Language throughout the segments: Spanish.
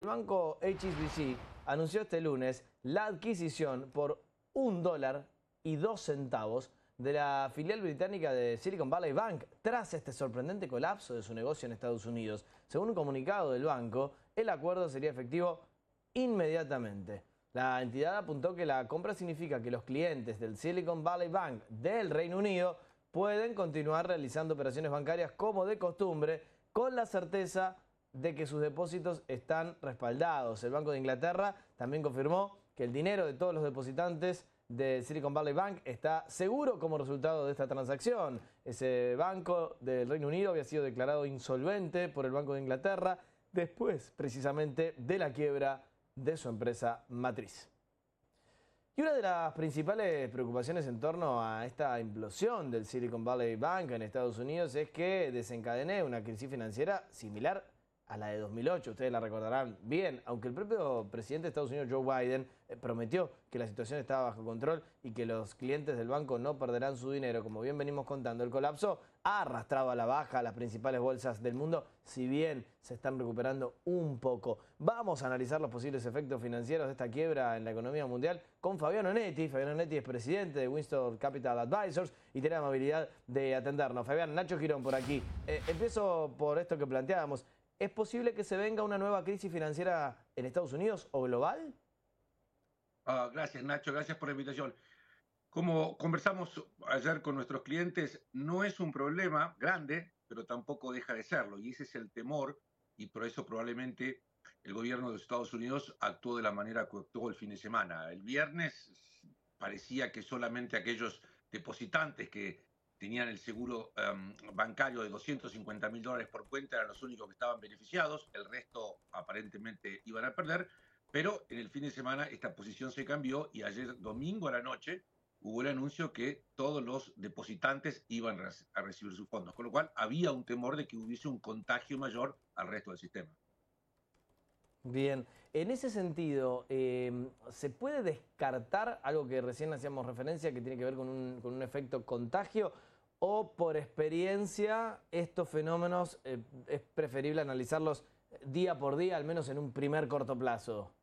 El banco HSBC anunció este lunes la adquisición por un dólar y dos centavos de la filial británica de Silicon Valley Bank tras este sorprendente colapso de su negocio en Estados Unidos. Según un comunicado del banco, el acuerdo sería efectivo inmediatamente. La entidad apuntó que la compra significa que los clientes del Silicon Valley Bank del Reino Unido pueden continuar realizando operaciones bancarias como de costumbre con la certeza de que sus depósitos están respaldados. El Banco de Inglaterra también confirmó que el dinero de todos los depositantes de Silicon Valley Bank está seguro como resultado de esta transacción. Ese banco del Reino Unido había sido declarado insolvente por el Banco de Inglaterra después precisamente de la quiebra de su empresa matriz. Y una de las principales preocupaciones en torno a esta implosión del Silicon Valley Bank en Estados Unidos es que desencadene una crisis financiera similar a la de 2008, ustedes la recordarán bien, aunque el propio presidente de Estados Unidos, Joe Biden, eh, prometió que la situación estaba bajo control y que los clientes del banco no perderán su dinero, como bien venimos contando, el colapso ha arrastrado a la baja las principales bolsas del mundo, si bien se están recuperando un poco. Vamos a analizar los posibles efectos financieros de esta quiebra en la economía mundial con Fabiano Netti. Fabiano Netti es presidente de Winston Capital Advisors y tiene la amabilidad de atendernos. Fabián, Nacho Girón por aquí. Eh, empiezo por esto que planteábamos. ¿Es posible que se venga una nueva crisis financiera en Estados Unidos o global? Ah, gracias, Nacho. Gracias por la invitación. Como conversamos ayer con nuestros clientes, no es un problema grande, pero tampoco deja de serlo. Y ese es el temor, y por eso probablemente el gobierno de Estados Unidos actuó de la manera que actuó el fin de semana. El viernes parecía que solamente aquellos depositantes que tenían el seguro em, bancario de 250 mil dólares por cuenta, eran los únicos que estaban beneficiados, el resto aparentemente iban a perder, pero en el fin de semana esta posición se cambió y ayer domingo a la noche hubo el anuncio que todos los depositantes iban a recibir sus fondos, con lo cual había un temor de que hubiese un contagio mayor al resto del sistema. Bien, en ese sentido, em, ¿se puede descartar algo que recién hacíamos referencia que tiene que ver con un, con un efecto contagio? ¿O por experiencia estos fenómenos eh, es preferible analizarlos día por día, al menos en un primer corto plazo?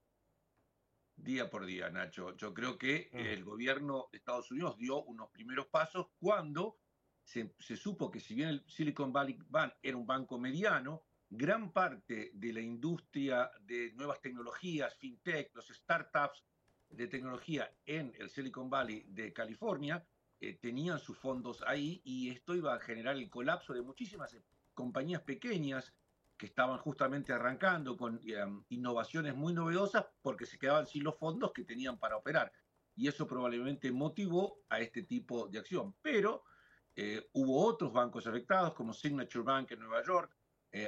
Día por día, Nacho. Yo creo que ah. el gobierno de Estados Unidos dio unos primeros pasos cuando se, se supo que si bien el Silicon Valley Bank era un banco mediano, gran parte de la industria de nuevas tecnologías, fintech, los startups de tecnología en el Silicon Valley de California, eh, tenían sus fondos ahí y esto iba a generar el colapso de muchísimas eh, compañías pequeñas que estaban justamente arrancando con um, innovaciones muy novedosas porque se quedaban sin los fondos que tenían para operar. Y eso probablemente motivó a este tipo de acción. Pero eh, hubo otros bancos afectados, como Signature Bank en Nueva York,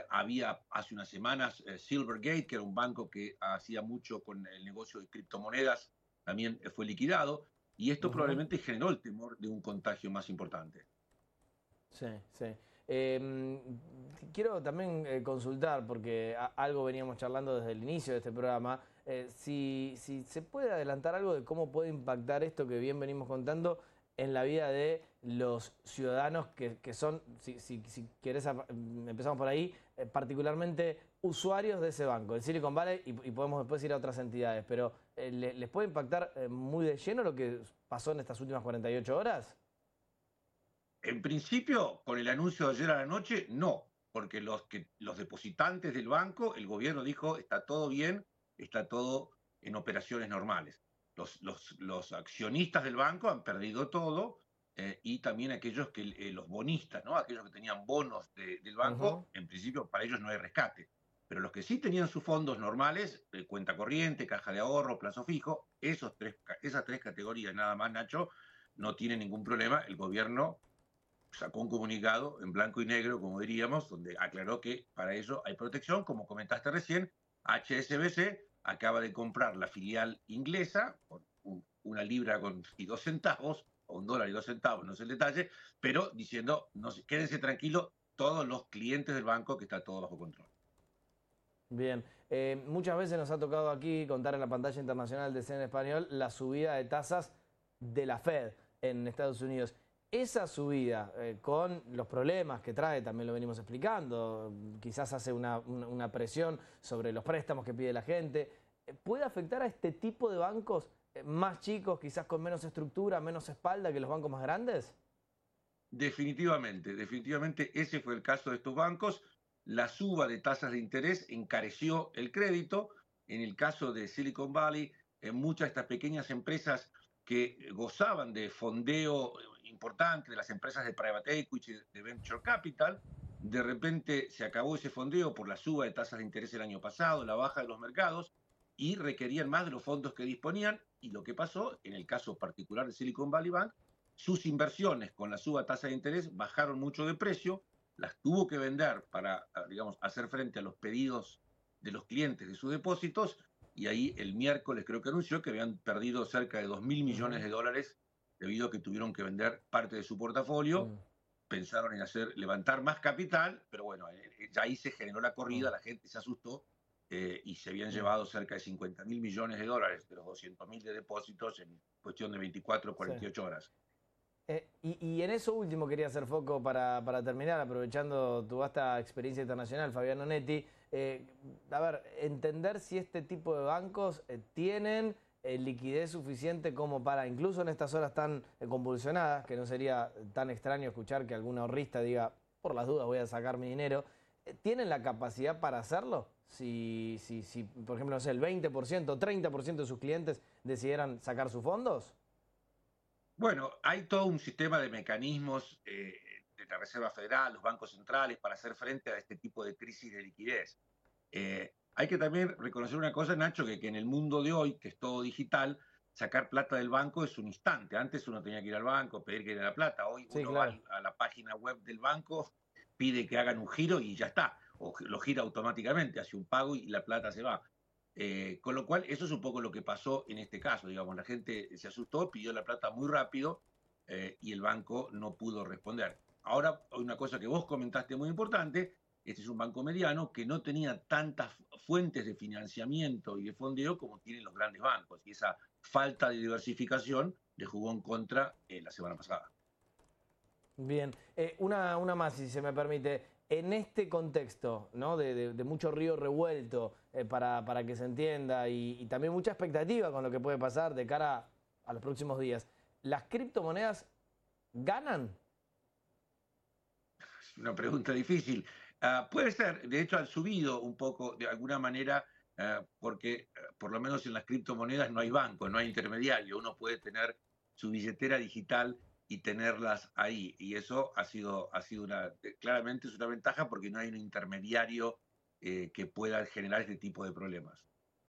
había hace unas semanas Silvergate, que era un banco que hacía mucho con el negocio de criptomonedas, también fue liquidado, y esto probablemente generó el temor de un contagio más importante. Sí, sí. Em, quiero también eh, consultar, porque algo veníamos charlando desde el inicio de este programa, si, si se puede adelantar algo de cómo puede impactar esto que bien venimos contando en la vida de los ciudadanos que, son, si, si, querés, empezamos por ahí, eh, particularmente usuarios de ese banco, el Silicon Valley, y, podemos después ir a otras entidades, pero eh, ¿les puede impactar eh, muy de lleno lo que pasó en estas últimas 48 horas? En principio, con el anuncio de ayer a la noche, no, porque los, que, los depositantes del banco, el gobierno dijo, está todo bien, está todo en operaciones normales los, accionistas del banco han perdido todo eh, y también aquellos que, los bonistas, ¿no? aquellos que tenían bonos del banco, en principio para ellos no hay rescate. Pero los que sí tenían sus fondos normales, eh, cuenta corriente, caja de ahorro, plazo fijo, esos tres, esas tres categorías nada más, Nacho, no tienen ningún problema. El gobierno sacó un comunicado en blanco y negro, como diríamos, donde aclaró que para eso hay protección, como comentaste recién, HSBC acaba de comprar la filial inglesa por una libra con, y dos centavos, o un dólar y dos centavos, no sé el detalle, pero diciendo, no, quédense tranquilos, todos los clientes del banco que está todo bajo control. Bien, eh, muchas veces nos ha tocado aquí contar en la pantalla internacional de CNN Español la subida de tasas de la Fed en Estados Unidos. esa subida, eh, con los problemas que trae, también lo venimos explicando, quizás hace una, presión sobre los préstamos que pide la gente, eh, ¿puede afectar a este tipo de bancos más chicos, quizás con menos estructura, menos espalda que los bancos más grandes? Definitivamente, definitivamente ese fue el caso de estos bancos. La suba de tasas de interés encareció el crédito. En el caso de Silicon Valley, en muchas de estas pequeñas empresas que gozaban de fondeo importante de las empresas de private equity, de venture capital, de repente se acabó ese fondeo por la suba de tasas de interés el año pasado, la baja de los mercados, y requerían más de los fondos que disponían. Y lo que pasó, en el caso particular de Silicon Valley Bank, sus inversiones con la suba de tasa de interés bajaron mucho de precio, las tuvo que vender para, digamos, hacer frente a los pedidos de los clientes de sus depósitos, y ahí el miércoles creo que anunció que habían perdido cerca de 2 mil millones de dólares debido a que tuvieron que vender parte de su portafolio. Mm. Pensaron en hacer levantar más capital, pero bueno, eh, eh, ya ahí se generó la corrida, la gente se asustó eh, y se habían llevado cerca de 50 mil millones de dólares de los 200 mil de depósitos en cuestión de 24 o 48 horas. Y, en eso último quería hacer foco para, para, terminar, aprovechando tu vasta experiencia internacional, Fabiano Netti. a ver, entender si este tipo de bancos tienen eh, liquidez suficiente como para, incluso en estas horas tan eh, convulsionadas, que no sería tan extraño escuchar que algún ahorrista diga, por las dudas voy a sacar mi dinero, eh, ¿tienen la capacidad para hacerlo? Si, si, si por ejemplo, no sé, el 20%, 30% de sus clientes decidieran sacar sus fondos. Bueno, hay todo un sistema de mecanismos de la Reserva Federal, los bancos centrales, para hacer frente a este tipo de crisis de liquidez. Hay que también reconocer una cosa, Nacho, que, que en el mundo de hoy, que es todo digital, sacar plata del banco es un instante. Antes uno tenía que ir al banco, pedir que diera la plata. Hoy uno va a la página web del banco, pide que hagan un giro y ya está. O lo gira automáticamente, hace un pago y la plata se va. Eh, con lo cual, eso es un poco lo que pasó en este caso. Digamos, la gente se asustó, pidió la plata muy rápido eh, y el banco no pudo responder. Ahora, una cosa que vos comentaste muy importante, este es un banco mediano que no tenía tantas fuentes de financiamiento y de fondeo como tienen los grandes bancos. Y esa falta de diversificación le jugó en contra eh, la semana pasada. Bien, una, una más, si se me permite. En este contexto ¿no? de, mucho río revuelto, eh, para, para, que se entienda, y, también mucha expectativa con lo que puede pasar de cara a los próximos días, ¿las criptomonedas ganan? Es una pregunta difícil. Ah, puede ser, de hecho han subido un poco de alguna manera ah, porque ah, por lo menos en las criptomonedas no hay banco, no hay intermediario, uno puede tener su billetera digital y tenerlas ahí y eso ha sido, ha sido una, eh, claramente es una ventaja porque no hay un intermediario eh, que pueda generar este tipo de problemas.